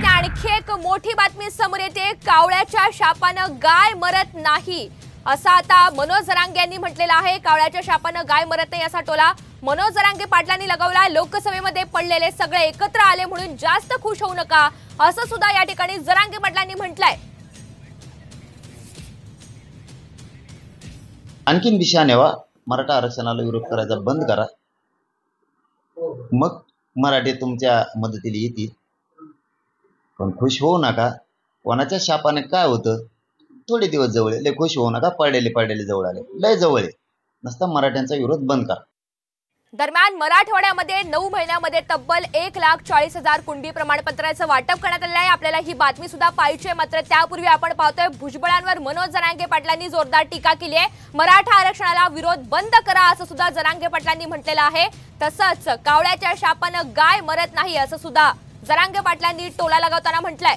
राज्यात आणखी एक मोठी बातमी समोर येते. कावळ्याच्या शापानं गाय मरत नाही. असं आता मनोज जरांगे यांनी म्हटलेला आहे. कावळ्याच्या शापानं गाय मरत नाही असा टोला मनोज जरांगे पाटलांनी लगावला. लोकसभेमध्ये पडलेले सगळे एकत्र आले म्हणून जास्त खुश होऊ नका असं सुद्धा या ठिकाणी जरांगे पाटलांनी म्हटलंय. आणखीन दिशा नेवा. मराठा आरक्षणाला विरोध करायचा बंद करा. मग मराठी तुमच्या मदतीला येतील. पण खुश होऊ नका. कोणाच्या शापाने काय होतं? थोडे दिवस जवळ लय खुश होऊ नका पडलेले पडलेले जवळ आले. लय जवळ नसता मराठ्यांचा विरोध बंद करा. दरम्यान मराठवाड्यामध्ये नऊ महिन्यामध्ये तब्बल एक लाख चाळीस हजार कुंडी प्रमाणपत्राचं वाटप करण्यात आलेलं आहे. आपल्याला ही बातमी सुद्धा पाहिजे मात्र त्यापूर्वी आपण पाहतोय भुजबळांवर मनोज जरांगे पाटलांनी जोरदार टीका केली आहे. मराठा आरक्षणाला विरोध बंद करा असं सुद्धा जरांगे पाटलांनी म्हटलेलं आहे. तसंच कावळ्याच्या शापानं गाय मरत नाही असं सुद्धा जरांगे पाटलांनी टोला लगावताना म्हटलंय.